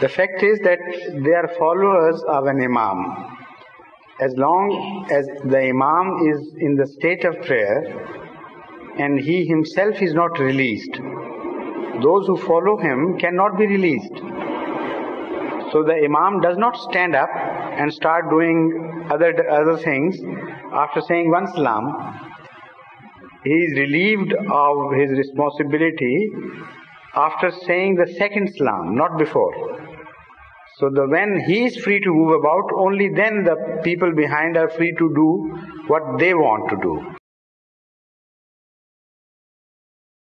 The fact is that they are followers of an Imam. As long as the Imam is in the state of prayer and he himself is not released, those who follow him cannot be released. So the Imam does not stand up and start doing other, other things after saying one salam. He is relieved of his responsibility after saying the second salam, not before. So the when he is free to move about, only then the people behind are free to do what they want to do.